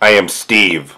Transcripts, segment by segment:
I am Steve.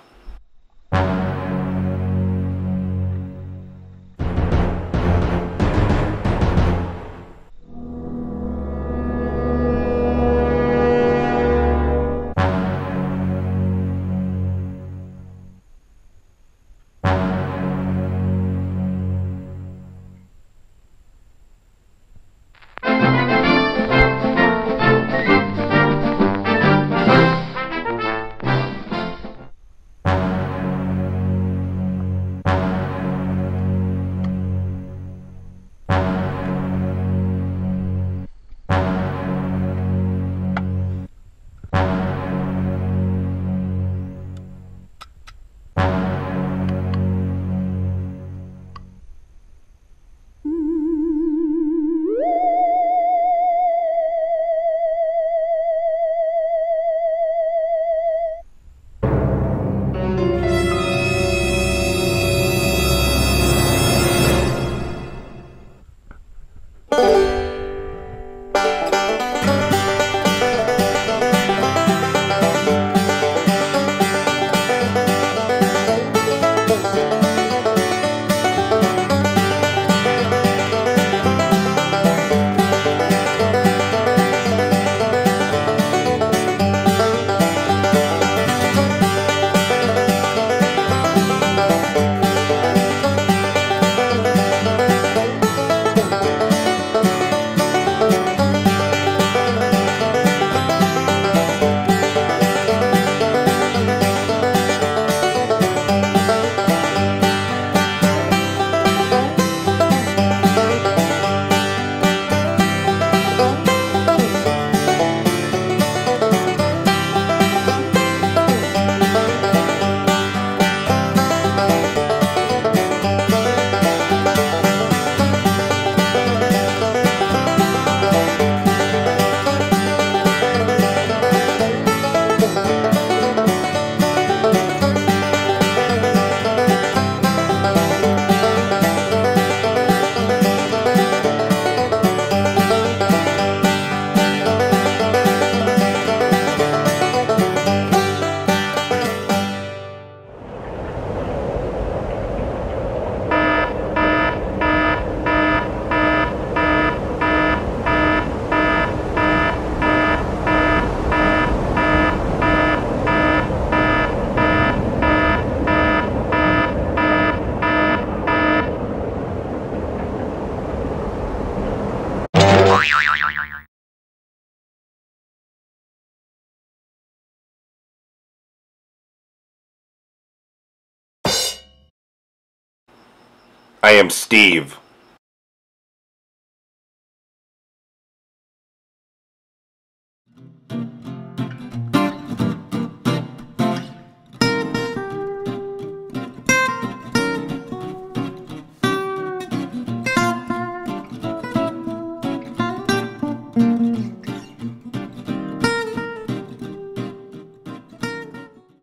I am Steve.